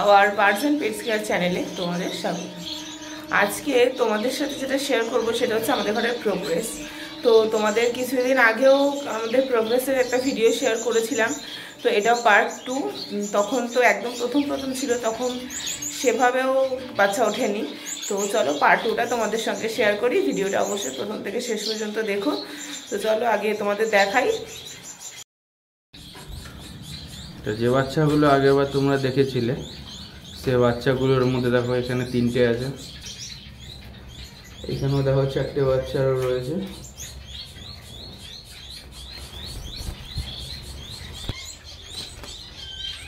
Hour and pets care চ্যানেলে তোমাদের স্বাগত। আজকে তোমাদের সাথে যেটা শেয়ার করব সেটা হচ্ছে আমাদের ঘরের প্রোগ্রেস তো তোমাদের কিছুদিন আগেও আমাদের প্রোগ্রেসের একটা ভিডিও শেয়ার করেছিলাম। তো এটা পার্ট টু তখন তো একদম প্রথম প্রথম ছিল, তখন সেভাবেও বাচ্চা ওঠেনি। তো চলো পার্ট টুটা তোমাদের সঙ্গে শেয়ার করি ভিডিওটা অবশ্যই প্রথম থেকে শেষ পর্যন্ত দেখো। তো চলো আগে তোমাদের দেখাই। তো যে বাচ্চাগুলো আগেরবার তোমরা দেখেছিলে সে বাচ্চাগুলোর মধ্যে দেখো এখানে তিনটে আছে। এখানেও দেখো চারটে বাচ্চারও রয়েছে।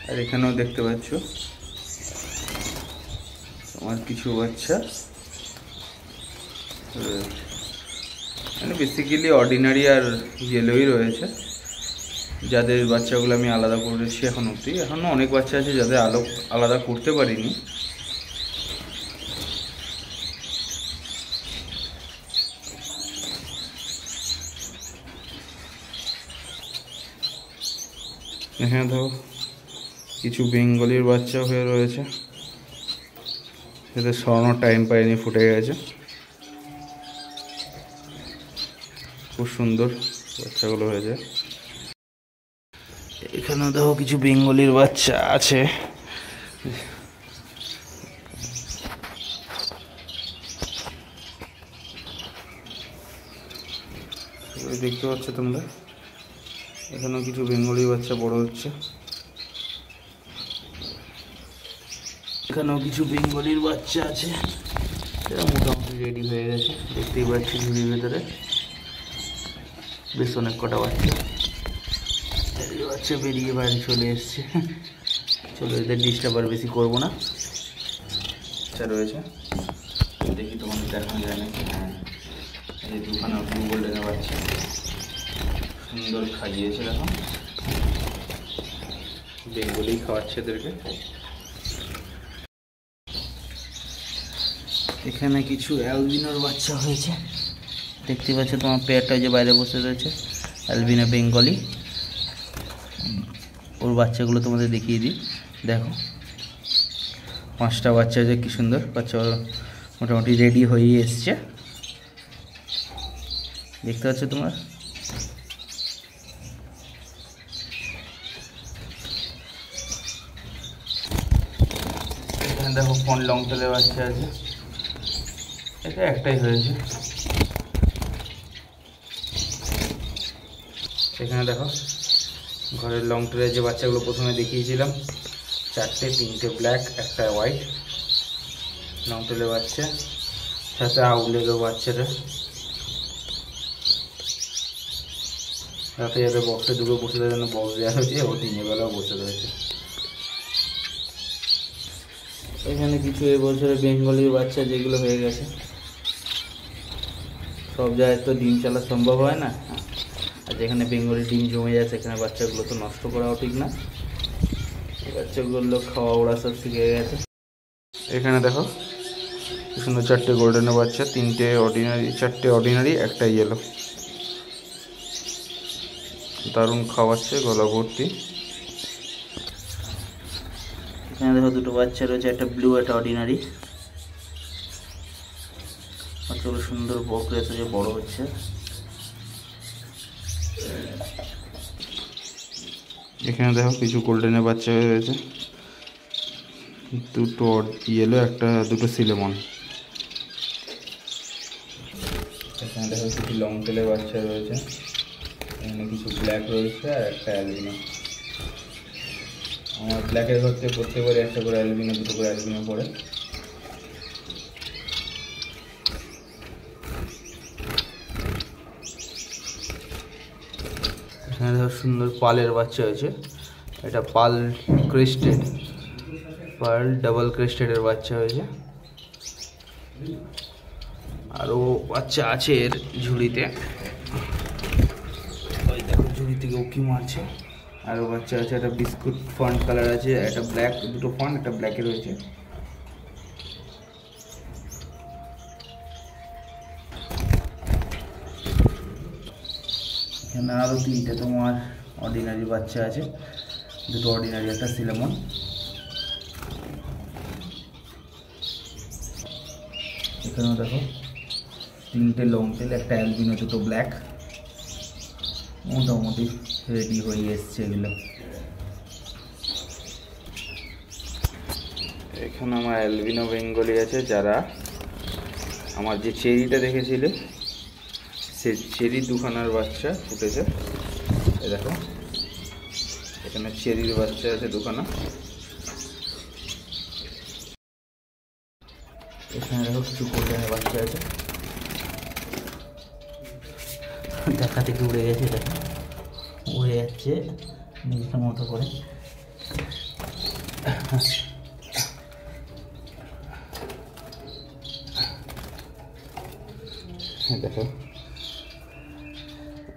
আর এখানেও দেখতে পাচ্ছ তোমার কিছু বাচ্চা। মানে বেসিক্যালি অর্ডিনারি আর ইয়েলোই রয়েছে। যাদের বাচ্চাগুলো আমি আলাদা করেছি এখন অবধি এখনও অনেক বাচ্চা আছে যাদের আলো আলাদা করতে পারিনি। এখানে দেখো কিছু বেঙ্গলির বাচ্চা হয়ে রয়েছে। এদের সরানোর টাইম পায়নি ফুটে গেছে। খুব সুন্দর বাচ্চাগুলো হয়েছে এখানেও দেখো কিছু বেঙ্গলির বাচ্চা আছে। দেখতে পাচ্ছ তোমরা? এখানেও কিছু বেঙ্গলি বাচ্চা বড় হচ্ছে। এখানেও কিছু বেঙ্গলির বাচ্চা আছে। এরা মোটামুটি রেডি হয়ে গেছে। দেখতেই পাচ্ছি ভেতরে। বেশ অনেক কটা বাচ্চা। বাচ্চা বেরিয়ে বাইরে চলে এসছে। চলো এদের ডিস্টার্ব আর বেশি করব না। আচ্ছা রয়েছে। দেখি তোমাদের দেখানো যায় নাকি? হ্যাঁ। এই যে দুখানা ব্লু গোল্ডেনের বাচ্চা সুন্দর খাইয়েছে দেখো। বেঙ্গলি খাওয়াচ্ছে এদেরকে। এখানে কিছু অ্যালবিনোর বাচ্চা হয়েছে। দেখতে পাচ্ছ তোমার পেয়ারটা যে বাইরে বসে রয়েছে। Albino Bengali. ওর বাচ্চাগুলো তোমাদের দেখিয়ে দিই। দেখো। পাঁচটা বাচ্চা আছে কি সুন্দর। বাচ্চা মোটামুটি রেডি হয়ে এসছে। দেখতে পাচ্ছ তোমার? এখানে দেখো ফোন লং তেলে বাচ্চা আছে। এটা একটাই হয়েছে। এখানে দেখো। ঘরের লং ট্রে যে বাচ্চাগুলো প্রথমে দেখিয়েছিলাম, চারটে, তিনটে ব্ল্যাক একটা হোয়াইট লং ট্রেলে বাচ্চা, সাথে আউলেরও বাচ্চাটা রাতে যাতে বক্সে দুটো বসে দেওয়ার জন্য বক্স দেওয়া হয়েছে, ও দিনের বেলাও বসে রয়েছে। এখানে কিছু এবছরে বেঙ্গলির বাচ্চা যেগুলো হয়ে গেছে, সব জায়গায় তো ডিম চালা সম্ভব হয় না। যেখানে বেঙ্গলি ডিম জমে যায় সেখানে বাচ্চাগুলো তো নষ্ট করাও ঠিক না। বাচ্চাগুলো খাওয়া ওরা সব শিখে গেছে। এখানে দেখো সুন্দর চারটে গোল্ডেনের বাচ্চা তিনটে অর্ডিনারি চারটে অর্ডিনারি একটা ইয়েলো দারুণ খাওয়াচ্ছে গলা ভর্তি। এখানে দেখো দুটো বাচ্চা রয়েছে একটা ব্লু একটা অর্ডিনারি বাচ্চাগুলো সুন্দর বকরে যে বড় হচ্ছে। এখানে দেখো কিছু গোল্ডেনের বাচ্চা হয়ে রয়েছে। দুটো ইয়েলো একটা দুটো সিলেমন এখানে দেখো কিছু লং টেলের বাচ্চা রয়েছে। এখানে কিছু ব্ল্যাক রয়েছে আর একটা অ্যালবিনো আমার ব্ল্যাকের ঘর থেকে প্রত্যেকবারে একটা করে অ্যালবিনো দুটো করে অ্যালবিনো পড়ে। এখানে দেখো সুন্দর পালের বাচ্চা হয়েছে। এটা পাল ক্রেস্টেড পাল ডাবল ক্রেস্টেডের বাচ্চা হয়েছে। আরও বাচ্চা আছে এর ঝুড়িতে। ওই দেখো ঝুড়ি থেকে উকি মারছে। আরও বাচ্চা আছে, একটা বিস্কুট ফন্ট কালার আছে, একটা ব্ল্যাক দুটো ফন্ট একটা ব্ল্যাকে রয়েছে এখানে আরও তিনটে তোমার অর্ডিনারি বাচ্চা আছে। দুটো অর্ডিনারি একটা সিলেমন এখানেও দেখো, তিনটে লং তেল একটা অ্যালবিনো দুটো ব্ল্যাক মোটামুটি রেডি হয়ে এসছে এগুলো। এখানে আমার অ্যালবিনো বেঙ্গলি আছে, যারা আমার যে চেরিটা দেখেছিলে চেরি দুখানার বাচ্চা ফুটেছে। এই দেখো, এখানে চেরির বাচ্চা আছে দুখানা। এখানে দেখো কিছু গোল্ডেনের বাচ্চা আছে। দেখা থেকে উড়ে গেছে, দেখো। উড়ে যাচ্ছে নিজের মতো করে। দেখো।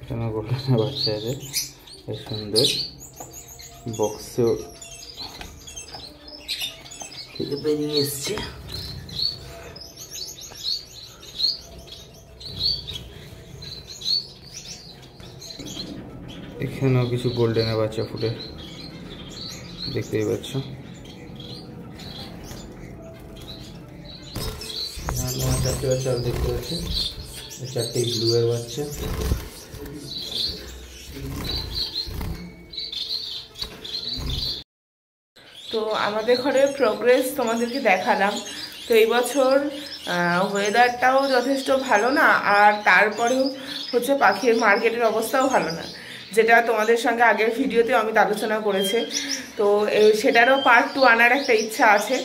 এখানে গোল্ডেনের বাচ্চা আছে বেশ সুন্দর। বক্সেও থেকে বেরিয়ে এসছে। এখানেও কিছু গোল্ডেনের বাচ্চা ফুটে। দেখতেই পাচ্ছ। চারটে বাচ্চা দেখতে পাচ্ছি চারটে ব্লু এর বাচ্চা। তো আমাদের ঘরের প্রোগ্রেস তোমাদেরকে দেখালাম। তো এই বছর ওয়েদারটাও যথেষ্ট ভালো না, আর তারপরেও হচ্ছে পাখির মার্কেটের অবস্থাও ভালো না। যেটা তোমাদের সঙ্গে আগের ভিডিওতে অমিত আলোচনা করেছে। তো সেটারও পার্ট টু আনার একটা ইচ্ছা আছে।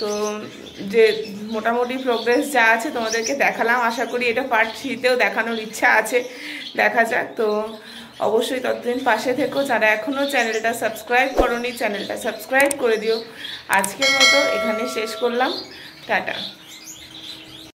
তো যে মোটামুটি প্রোগ্রেস যা আছে তোমাদেরকে দেখালাম। আশা করি এটা পার্ট থ্রিতেও দেখানোর ইচ্ছা আছে। দেখা যাক। তো অবশ্যই ততদিন পাশে থেকো। যারা এখনও চ্যানেলটা সাবস্ক্রাইব করোনি, চ্যানেলটা সাবস্ক্রাইব করে দিও। আজকের মতো এখানে শেষ করলাম। টাটা।